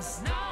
for. Gonna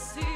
see